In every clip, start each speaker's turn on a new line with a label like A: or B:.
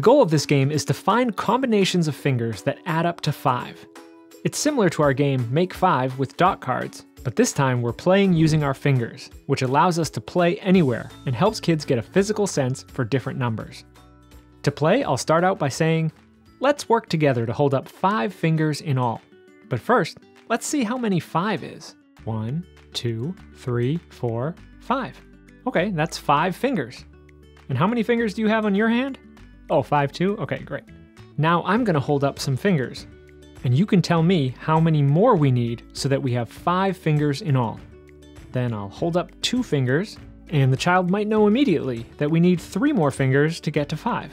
A: The goal of this game is to find combinations of fingers that add up to 5. It's similar to our game Make 5 with dot cards, but this time we're playing using our fingers, which allows us to play anywhere and helps kids get a physical sense for different numbers. To play, I'll start out by saying, let's work together to hold up 5 fingers in all. But first, let's see how many 5 is. One, two, three, four, five. Okay, that's 5 fingers. And how many fingers do you have on your hand? Oh, five too? Okay, great. Now I'm gonna hold up some fingers. And you can tell me how many more we need so that we have five fingers in all. Then I'll hold up two fingers, and the child might know immediately that we need three more fingers to get to five.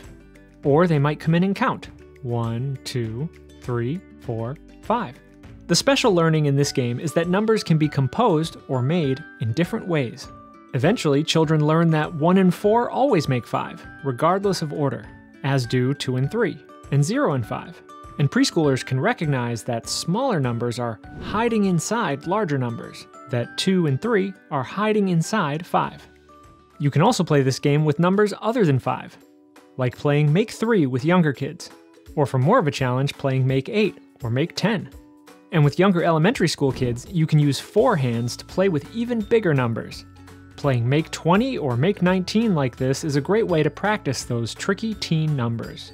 A: Or they might come in and count. One, two, three, four, five. The special learning in this game is that numbers can be composed or made in different ways. Eventually, children learn that 1 and 4 always make 5, regardless of order as do 2 and 3, and 0 and 5. And preschoolers can recognize that smaller numbers are hiding inside larger numbers, that 2 and 3 are hiding inside 5. You can also play this game with numbers other than 5, like playing Make 3 with younger kids, or for more of a challenge, playing Make 8 or Make 10. And with younger elementary school kids, you can use four hands to play with even bigger numbers, Playing Make 20 or Make 19 like this is a great way to practice those tricky teen numbers.